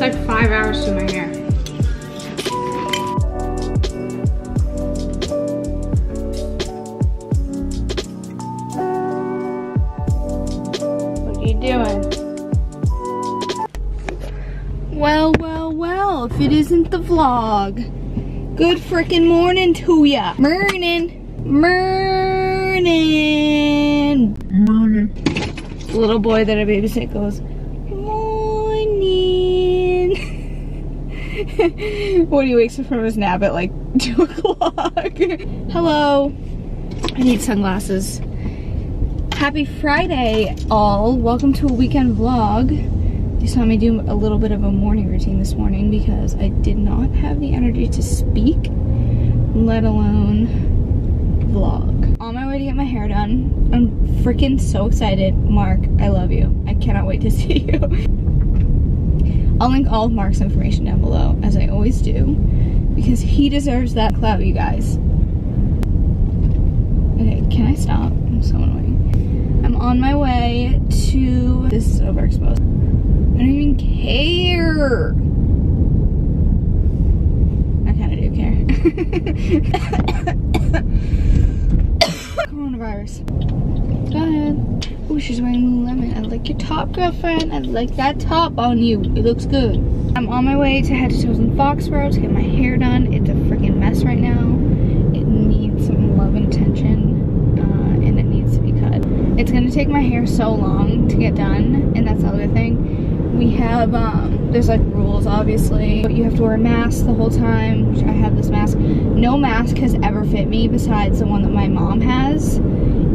like five hours to my hair. What are you doing? Well, well, well, if it isn't the vlog. Good freaking morning to ya. Morning. Morning. Morning. Little boy that I babysit goes, when he wakes up from his nap at like 2 o'clock. Hello. I need sunglasses. Happy Friday, all. Welcome to a weekend vlog. You saw me do a little bit of a morning routine this morning because I did not have the energy to speak, let alone vlog. On my way to get my hair done. I'm freaking so excited. Mark, I love you. I cannot wait to see you. I'll link all of Mark's information down below, as I always do, because he deserves that clout, you guys. Okay, can I stop? I'm so annoying. I'm on my way to, this is overexposed. I don't even care. I kind of do care. Coronavirus. Go ahead. Oh, she's wearing Lululemon. I like your top, girlfriend. I like that top on you. It looks good. I'm on my way to Head to Toes in Foxborough to get my hair done. It's a freaking mess right now. It needs some love and attention, uh, and it needs to be cut. It's gonna take my hair so long to get done, and that's the other thing. We have, um, there's like rules, obviously. But you have to wear a mask the whole time, which I have this mask. No mask has ever fit me besides the one that my mom has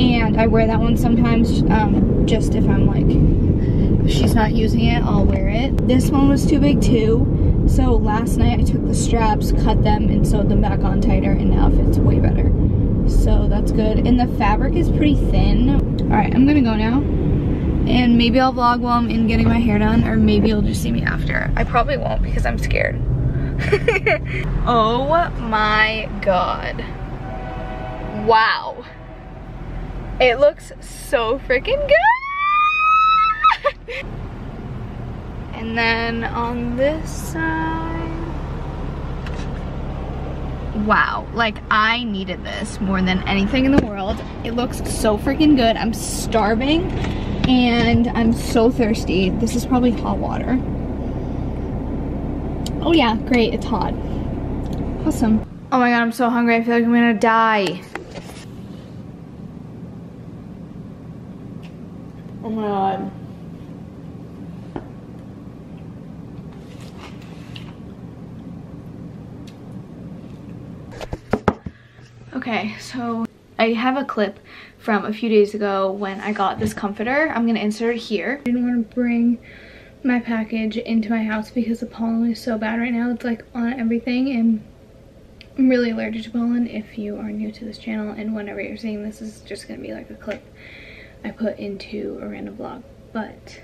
and I wear that one sometimes um, just if I'm like, she's not using it, I'll wear it. This one was too big too, so last night I took the straps, cut them, and sewed them back on tighter, and now it fits way better. So that's good. And the fabric is pretty thin. All right, I'm gonna go now. And maybe I'll vlog while I'm in getting my hair done, or maybe you'll just see me after. I probably won't because I'm scared. oh my God. Wow. It looks so freaking good. and then on this side, wow, like I needed this more than anything in the world. It looks so freaking good. I'm starving and I'm so thirsty. This is probably hot water. Oh yeah, great, it's hot. Awesome. Oh my God, I'm so hungry. I feel like I'm gonna die. Oh my god. Okay, so I have a clip from a few days ago when I got this comforter. I'm gonna insert it here. I didn't want to bring my package into my house because the pollen is so bad right now. It's like on everything and I'm really allergic to pollen if you are new to this channel and whenever you're seeing this, this is just gonna be like a clip I put into a random vlog. But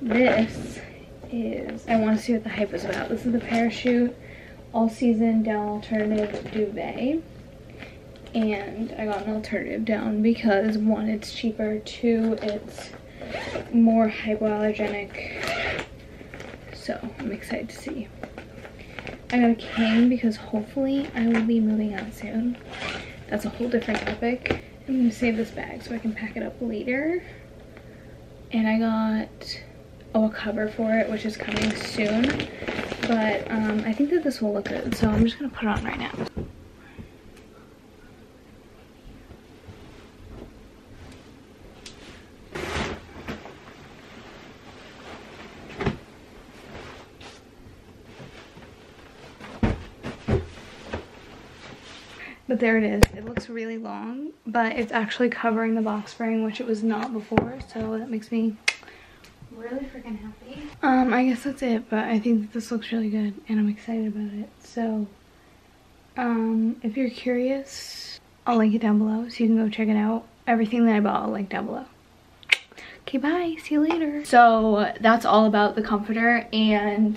this is, I want to see what the hype is about. This is the Parachute All Season Down Alternative Duvet. And I got an alternative down because one, it's cheaper, two, it's more hypoallergenic. So I'm excited to see. I got a king because hopefully I will be moving out soon. That's a whole different topic. I'm gonna save this bag so I can pack it up later. And I got, oh, a cover for it, which is coming soon. But um, I think that this will look good, so I'm just gonna put it on right now. But there it is. It looks really long, but it's actually covering the box spring, which it was not before. So that makes me really freaking happy. Um, I guess that's it, but I think this looks really good and I'm excited about it. So, um, if you're curious, I'll link it down below so you can go check it out. Everything that I bought, I'll link down below. Okay, bye. See you later. So that's all about the comforter and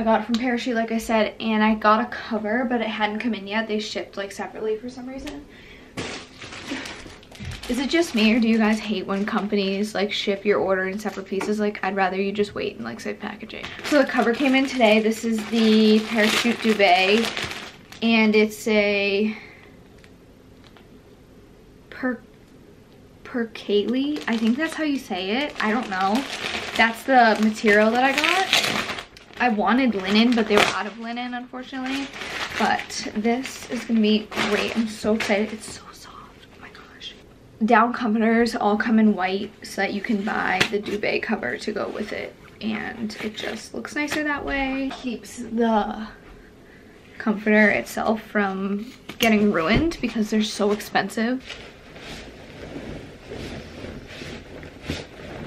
I got it from Parachute, like I said, and I got a cover, but it hadn't come in yet. They shipped like separately for some reason. Is it just me or do you guys hate when companies like ship your order in separate pieces? Like I'd rather you just wait and like save packaging. So the cover came in today. This is the parachute duvet and it's a per percale. I think that's how you say it. I don't know. That's the material that I got. I wanted linen, but they were out of linen, unfortunately. But this is gonna be great. I'm so excited. It's so soft. Oh my gosh. Down comforters all come in white so that you can buy the duvet cover to go with it. And it just looks nicer that way. Keeps the comforter itself from getting ruined because they're so expensive.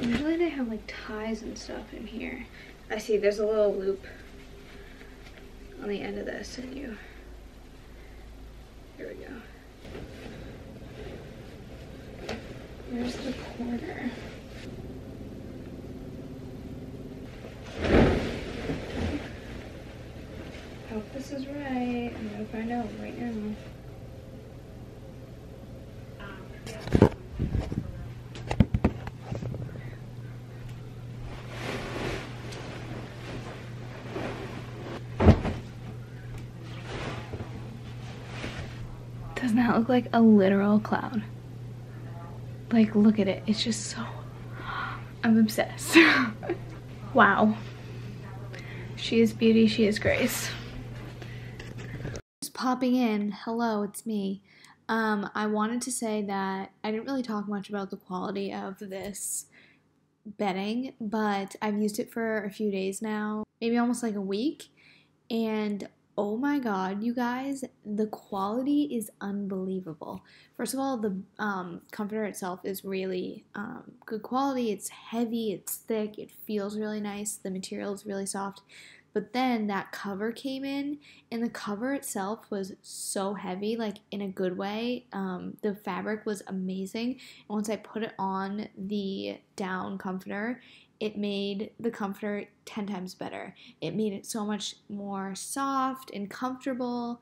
Usually they have like ties and stuff in here. I see there's a little loop on the end of this and you, here we go. Where's the quarter? I hope this is right. I'm gonna find out right now. Um, Look like a literal cloud? Like, look at it. It's just so... I'm obsessed. wow. She is beauty, she is grace. Just popping in. Hello, it's me. Um, I wanted to say that I didn't really talk much about the quality of this bedding, but I've used it for a few days now, maybe almost like a week, and oh my god, you guys, the quality is unbelievable. First of all, the um, comforter itself is really um, good quality. It's heavy, it's thick, it feels really nice, the material is really soft. But then that cover came in, and the cover itself was so heavy, like in a good way. Um, the fabric was amazing. And once I put it on the down comforter, it made the comforter 10 times better. It made it so much more soft and comfortable,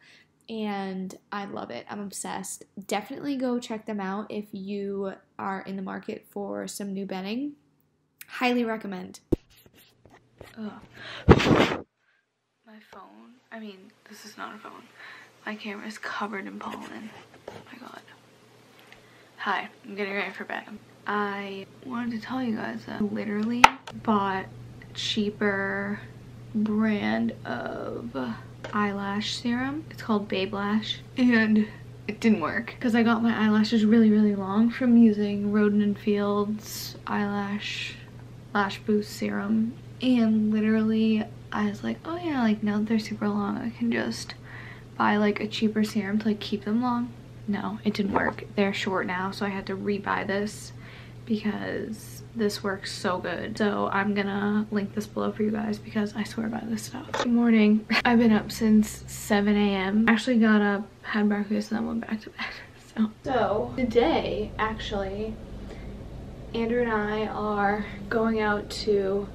and I love it. I'm obsessed. Definitely go check them out if you are in the market for some new bedding. Highly recommend. Ugh. My phone, I mean, this is not a phone. My camera is covered in pollen. Oh my god. Hi, I'm getting ready for bed. I wanted to tell you guys that I literally bought cheaper brand of eyelash serum. It's called Babe Lash and it didn't work. Because I got my eyelashes really really long from using Rodan & Fields eyelash lash boost serum. And literally I was like oh yeah like now that they're super long I can just buy like a cheaper serum to like keep them long. No it didn't work. They're short now so I had to rebuy this because this works so good. So I'm gonna link this below for you guys because I swear by this stuff. Good morning. I've been up since 7 a.m. Actually got up, had breakfast, and then went back to bed. So, so today, actually, Andrew and I are going out to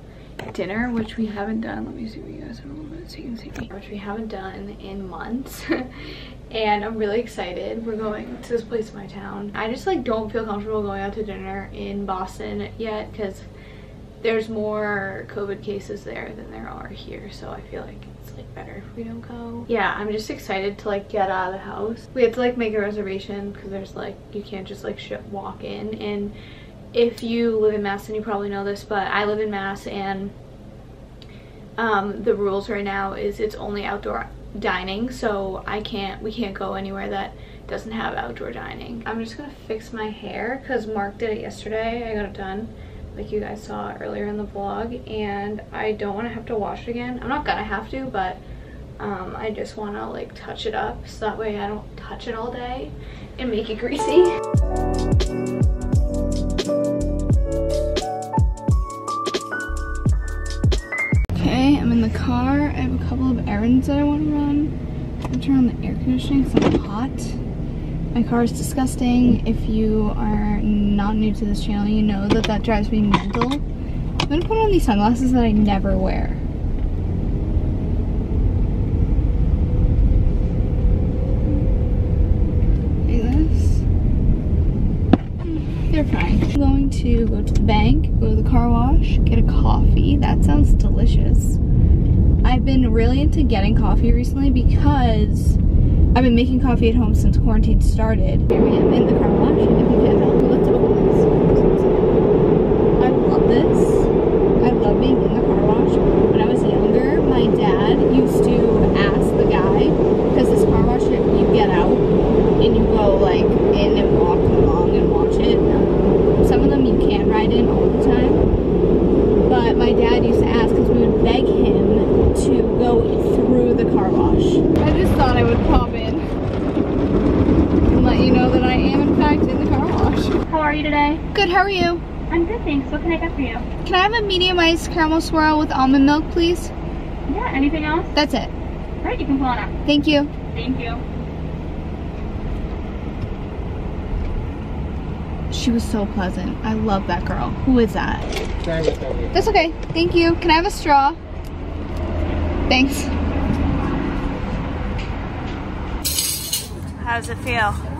dinner, which we haven't done. Let me see if you guys have a little bit so you can see me. Which we haven't done in months. and I'm really excited. We're going to this place in my town. I just like don't feel comfortable going out to dinner in Boston yet because there's more COVID cases there than there are here. So I feel like it's like better if we don't go. Yeah, I'm just excited to like get out of the house. We have to like make a reservation because there's like, you can't just like walk in. And if you live in Mass, and you probably know this, but I live in Mass and um, the rules right now is it's only outdoor dining so I can't we can't go anywhere that doesn't have outdoor dining. I'm just gonna fix my hair because Mark did it yesterday. I got it done like you guys saw earlier in the vlog and I don't want to have to wash it again. I'm not gonna have to but um, I just want to like touch it up so that way I don't touch it all day and make it greasy errands that I want to run. I'm turn on the air conditioning because I'm hot. My car is disgusting. If you are not new to this channel, you know that that drives me mental. I'm going to put on these sunglasses that I never wear. Hmm, they're fine. I'm going to go to the bank, go to the car wash, get a coffee. That sounds delicious. Been really into getting coffee recently because I've been making coffee at home since quarantine started. Here we in the car wash. If you can't let's open this. I love this. I love being in the car wash. When I was younger, my dad used to ask the guy, because this car wash, you get out and you go like in and walk along and watch it. Some of them you can't ride in all the time. But my dad used to ask because we would beg him to go through the car wash. I just thought I would pop in and let you know that I am in fact in the car wash. How are you today? Good, how are you? I'm good, thanks. What can I get for you? Can I have a medium iced caramel swirl with almond milk, please? Yeah, anything else? That's it. All right, you can pull it up. Thank you. Thank you. She was so pleasant. I love that girl. Who is that? That's okay. Thank you. Can I have a straw? Thanks. How does it feel?